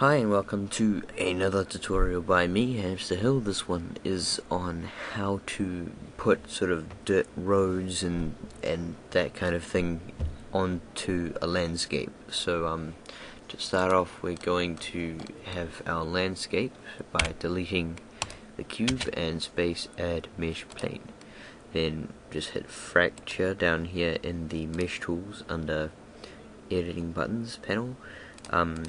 Hi and welcome to another tutorial by me, Hamster Hill. This one is on how to put sort of dirt roads and and that kind of thing onto a landscape. So um, to start off we're going to have our landscape by deleting the cube and space add mesh plane. Then just hit fractal down here in the mesh tools under editing buttons panel. Um,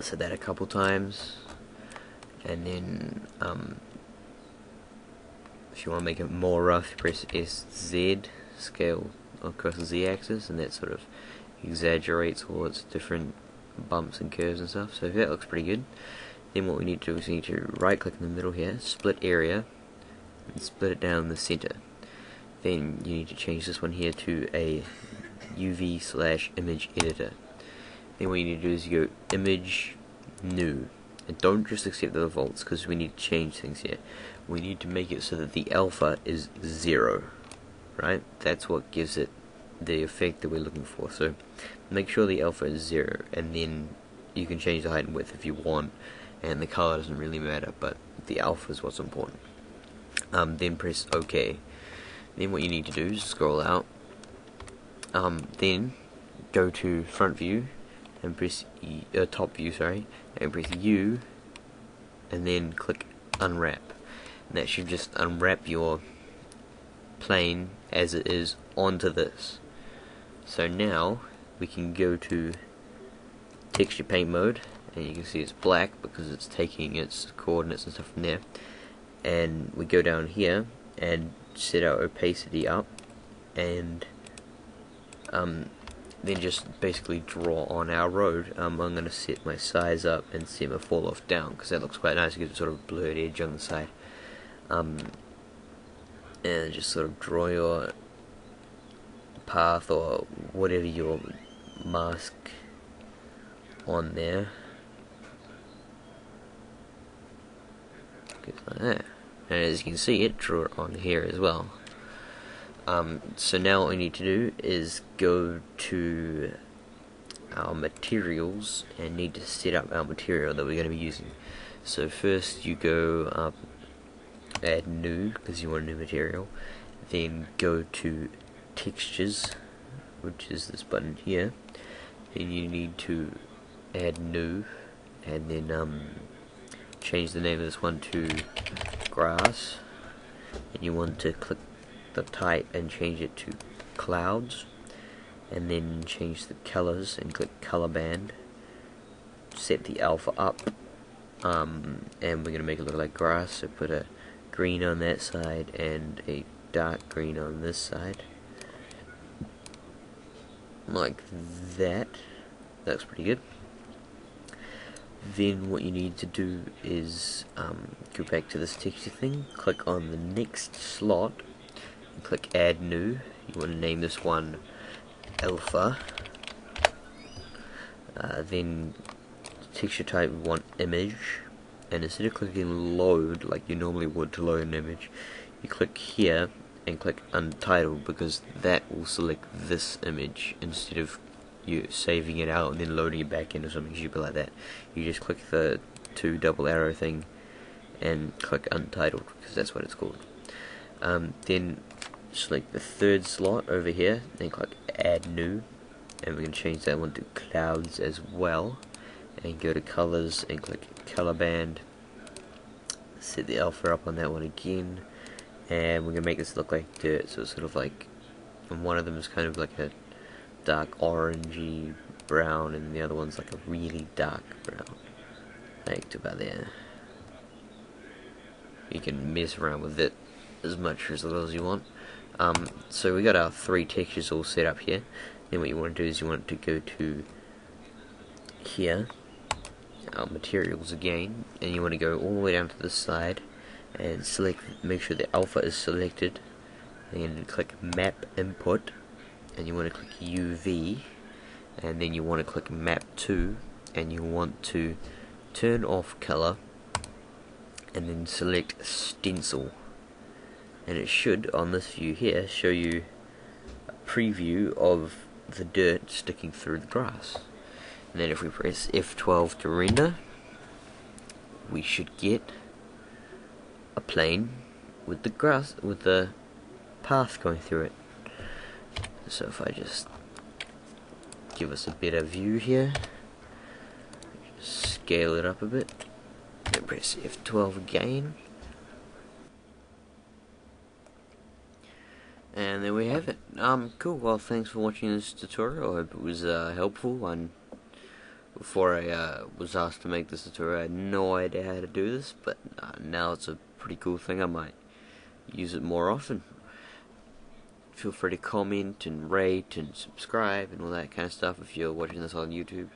said that a couple times. And then um, if you want to make it more rough press SZ scale across the Z axis and that sort of exaggerates all its different bumps and curves and stuff. So that looks pretty good. Then what we need to do is we need to right click in the middle here split area and split it down the center. Then you need to change this one here to a UV slash image editor then what you need to do is you go image new. And don't just accept the defaults because we need to change things here. We need to make it so that the alpha is zero right? That's what gives it the effect that we're looking for. So make sure the alpha is zero and then you can change the height and width if you want and the color doesn't really matter but the alpha is what's important. Um, then press OK. Then what you need to do is scroll out. Um, then go to front view and press e, uh, top view, sorry, and press U, and then click unwrap. And that should just unwrap your plane as it is onto this. So now we can go to texture paint mode, and you can see it's black because it's taking its coordinates and stuff from there. And we go down here and set our opacity up, and um, then just basically draw on our road. Um, I'm going to set my size up and set my fall off down because that looks quite nice. It gives a sort of blurred edge on the side. Um, and just sort of draw your path or whatever your mask on there. Like. And as you can see, it drew it on here as well. Um, so now what we need to do is go to our materials and need to set up our material that we're going to be using. So first you go up, add new because you want a new material, then go to textures, which is this button here. Then you need to add new, and then um, change the name of this one to grass. And you want to click the type and change it to clouds and then change the colors and click color band. Set the alpha up um, and we're going to make it look like grass so put a green on that side and a dark green on this side. Like that. That's pretty good. Then what you need to do is um, go back to this texture thing click on the next slot click add new. You want to name this one alpha. Uh, then texture type we want image. And instead of clicking load like you normally would to load an image you click here and click untitled because that will select this image instead of you saving it out and then loading it back in or something stupid like that. You just click the two double arrow thing and click untitled because that's what it's called. Um, then select the third slot over here, then click add new, and we can change that one to clouds as well, and go to colors and click color band, set the alpha up on that one again, and we're going to make this look like dirt, so it's sort of like, and one of them is kind of like a dark orangey brown, and the other one's like a really dark brown, like to about there. You can mess around with it as much as little as you want. Um, so we got our three textures all set up here. Then what you want to do is you want to go to here, our materials again, and you want to go all the way down to the side and select, make sure the alpha is selected, and click map input, and you want to click UV, and then you want to click map 2, and you want to turn off color, and then select stencil and it should on this view here show you a preview of the dirt sticking through the grass And then if we press F12 to render, we should get a plane with the grass, with the path going through it. So if I just give us a better view here, scale it up a bit, and press F12 again. And there we have it. Um, cool. Well, thanks for watching this tutorial. I hope it was uh, helpful. And before I uh, was asked to make this tutorial, I had no idea how to do this, but uh, now it's a pretty cool thing. I might use it more often. Feel free to comment and rate and subscribe and all that kind of stuff if you're watching this on YouTube.